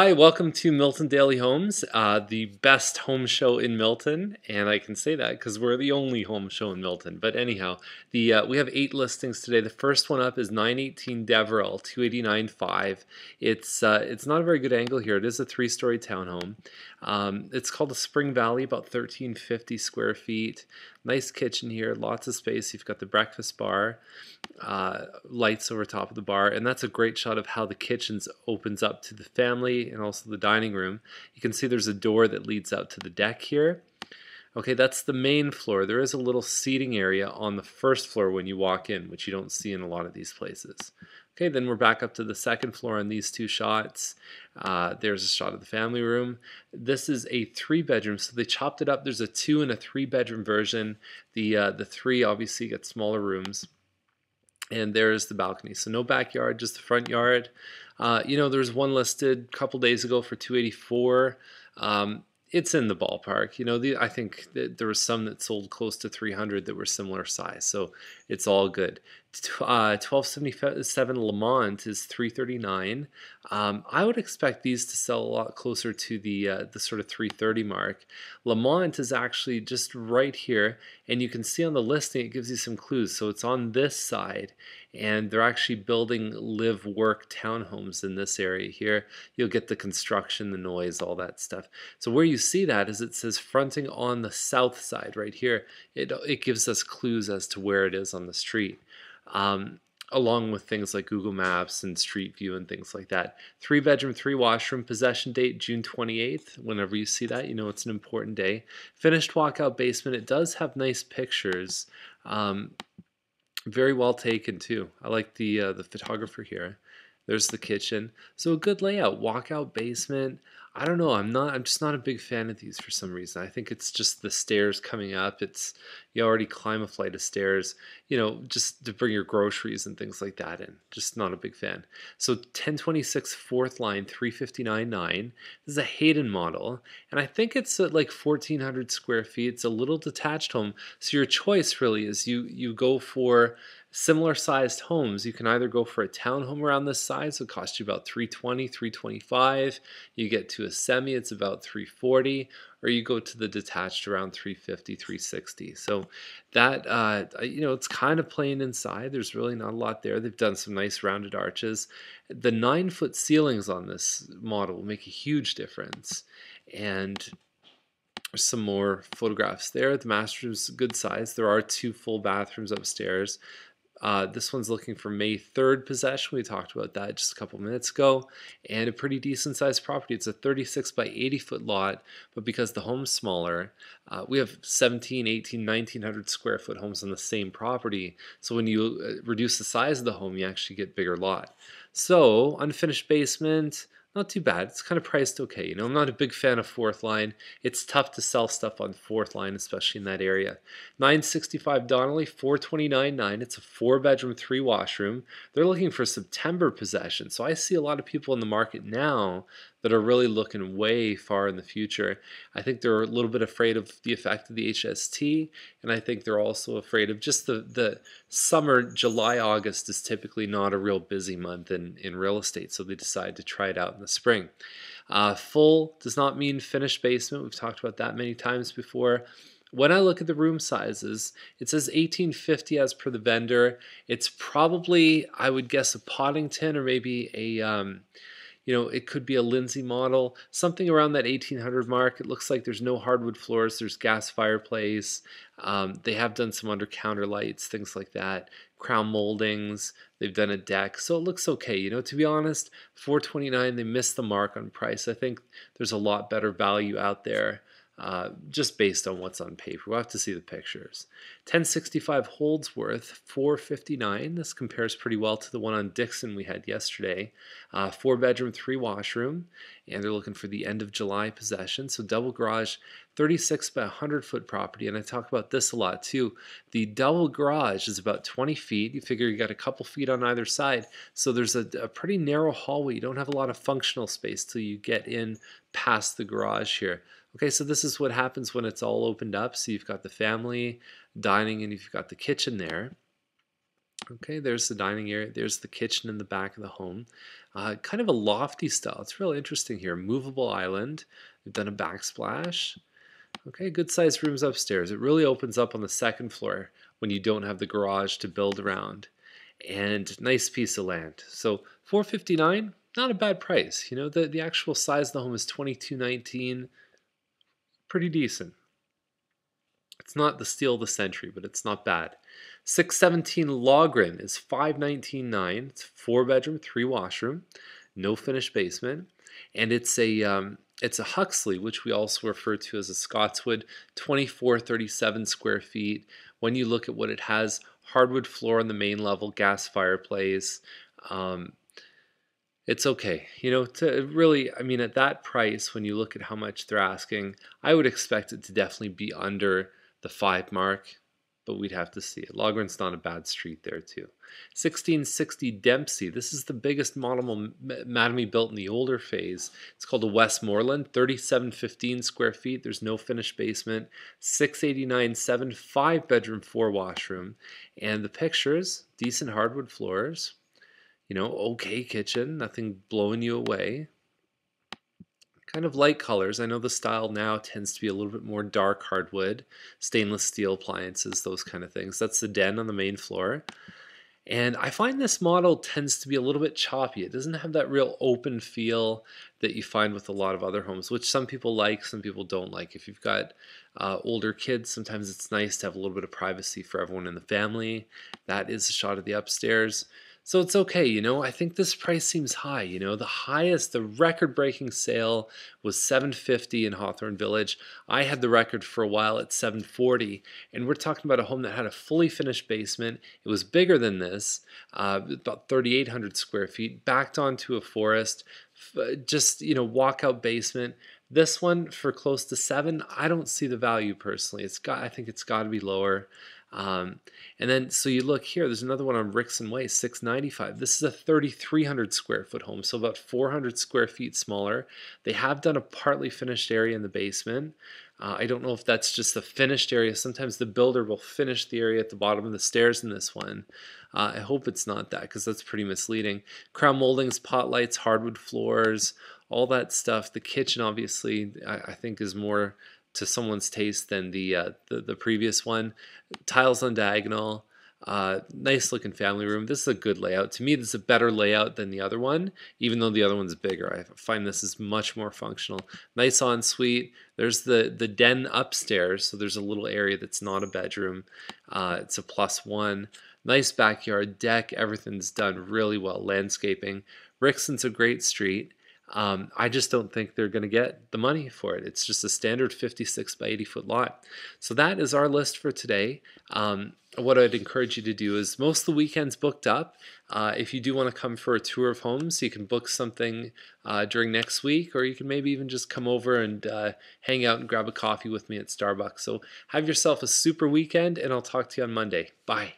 Hi, welcome to Milton Daily Homes, uh, the best home show in Milton, and I can say that because we're the only home show in Milton. But anyhow, the uh, we have eight listings today. The first one up is 918 Deverell, 289.5. It's uh, it's not a very good angle here. It is a three-story townhome. Um, it's called the Spring Valley, about 1350 square feet. Nice kitchen here, lots of space. You've got the breakfast bar, uh, lights over top of the bar, and that's a great shot of how the kitchen opens up to the family and also the dining room. You can see there's a door that leads out to the deck here. Okay, that's the main floor. There is a little seating area on the first floor when you walk in, which you don't see in a lot of these places. Okay, then we're back up to the second floor on these two shots. Uh, there's a shot of the family room. This is a three bedroom, so they chopped it up. There's a two and a three bedroom version. The, uh, the three obviously get smaller rooms. And there's the balcony. So no backyard, just the front yard. Uh, you know, there's one listed a couple days ago for 284. Um, it's in the ballpark. You know, the, I think there was some that sold close to 300 that were similar size, so it's all good. Uh, 1277 Lamont is 339. Um, I would expect these to sell a lot closer to the uh, the sort of 330 mark. Lamont is actually just right here, and you can see on the listing it gives you some clues. So it's on this side, and they're actually building live work townhomes in this area here. You'll get the construction, the noise, all that stuff. So where you see that is it says fronting on the south side right here. It it gives us clues as to where it is on the street um, along with things like Google Maps and Street View and things like that. Three bedroom, three washroom, possession date June 28th. Whenever you see that, you know it's an important day. Finished walkout basement. It does have nice pictures. Um, very well taken too. I like the uh, the photographer here. There's the kitchen. So a good layout. Walkout basement. I don't know. I'm not. I'm just not a big fan of these for some reason. I think it's just the stairs coming up. It's you already climb a flight of stairs. You know, just to bring your groceries and things like that in. Just not a big fan. So 1026 fourth line 359.9. This is a Hayden model, and I think it's like 1400 square feet. It's a little detached home. So your choice really is you you go for similar sized homes you can either go for a townhome around this size it costs you about 320 325 you get to a semi it's about 340 or you go to the detached around 350 360 so that uh, you know it's kind of plain inside there's really not a lot there they've done some nice rounded arches the nine foot ceilings on this model will make a huge difference and some more photographs there. The master is good size. There are two full bathrooms upstairs. Uh, this one's looking for May 3rd possession. We talked about that just a couple minutes ago. And a pretty decent sized property. It's a 36 by 80 foot lot, but because the home's smaller, uh, we have 17, 18, 1900 square foot homes on the same property. So when you uh, reduce the size of the home, you actually get bigger lot. So unfinished basement, not too bad. It's kind of priced okay. You know, I'm not a big fan of fourth line. It's tough to sell stuff on fourth line, especially in that area. 965 Donnelly, 429.9. It's a four bedroom, three washroom. They're looking for September possession. So I see a lot of people in the market now that are really looking way far in the future. I think they're a little bit afraid of the effect of the HST, and I think they're also afraid of just the, the summer, July, August is typically not a real busy month in, in real estate, so they decide to try it out in the spring. Uh, full does not mean finished basement. We've talked about that many times before. When I look at the room sizes, it says 1850 as per the vendor. It's probably, I would guess, a Poddington or maybe a. Um, you know, it could be a Lindsay model, something around that 1800 mark. It looks like there's no hardwood floors, there's gas fireplace. Um, they have done some under counter lights, things like that. Crown moldings, they've done a deck, so it looks okay. You know, to be honest, 429 they missed the mark on price. I think there's a lot better value out there uh, just based on what's on paper. We'll have to see the pictures. 1065 Holdsworth, 459. This compares pretty well to the one on Dixon we had yesterday. Uh, four bedroom, three washroom, and they're looking for the end of July possession. So double garage, 36 by 100 foot property, and I talk about this a lot too. The double garage is about 20 feet. You figure you got a couple feet on either side, so there's a, a pretty narrow hallway. You don't have a lot of functional space till you get in past the garage here. Okay, so this is what happens when it's all opened up. So you've got the family dining and you've got the kitchen there. Okay, there's the dining area. There's the kitchen in the back of the home. Uh, kind of a lofty style. It's real interesting here. Movable island. We've done a backsplash. Okay, good sized rooms upstairs. It really opens up on the second floor when you don't have the garage to build around. And nice piece of land. So 459, not a bad price. You know, the, the actual size of the home is 2219. Pretty decent. It's not the steal of the century, but it's not bad. 617 Loughran is 519.9. It's four bedroom, three washroom, no finished basement, and it's a um, it's a Huxley, which we also refer to as a Scotswood, 2437 square feet. When you look at what it has, hardwood floor on the main level, gas fireplace. Um, it's okay. You know, to really, I mean, at that price, when you look at how much they're asking, I would expect it to definitely be under the five mark, but we'd have to see it. Loughran's not a bad street there, too. 1660 Dempsey. This is the biggest model Mattamy built in the older phase. It's called a Westmoreland, 3715 square feet. There's no finished basement. 689 7, 5 bedroom, 4 washroom. And the pictures, decent hardwood floors. You know, okay kitchen, nothing blowing you away kind of light colors. I know the style now tends to be a little bit more dark hardwood, stainless steel appliances, those kind of things. That's the den on the main floor. And I find this model tends to be a little bit choppy. It doesn't have that real open feel that you find with a lot of other homes, which some people like, some people don't like. If you've got uh, older kids, sometimes it's nice to have a little bit of privacy for everyone in the family. That is a shot of the upstairs. So it's okay, you know. I think this price seems high, you know. The highest, the record-breaking sale was 750 in Hawthorne Village. I had the record for a while at 740, and we're talking about a home that had a fully finished basement. It was bigger than this, uh, about 3,800 square feet, backed onto a forest, just you know, walkout basement. This one for close to seven, I don't see the value personally. It's got, I think it's got to be lower. Um, and then, so you look here, there's another one on Rickson Way, 695. This is a 3,300 square foot home, so about 400 square feet smaller. They have done a partly finished area in the basement. Uh, I don't know if that's just the finished area. Sometimes the builder will finish the area at the bottom of the stairs in this one. Uh, I hope it's not that because that's pretty misleading. Crown moldings, pot lights, hardwood floors, all that stuff. The kitchen, obviously, I, I think is more to someone's taste than the, uh, the, the previous one. Tiles on diagonal, uh, nice looking family room. This is a good layout. To me, this is a better layout than the other one, even though the other one's bigger. I find this is much more functional. Nice ensuite. There's the, the den upstairs, so there's a little area that's not a bedroom. Uh, it's a plus one. Nice backyard deck. Everything's done really well. Landscaping. Rickson's a great street. Um, I just don't think they're going to get the money for it. It's just a standard 56 by 80 foot lot. So that is our list for today. Um, what I'd encourage you to do is most of the weekends booked up. Uh, if you do want to come for a tour of homes, you can book something uh, during next week, or you can maybe even just come over and uh, hang out and grab a coffee with me at Starbucks. So have yourself a super weekend, and I'll talk to you on Monday. Bye.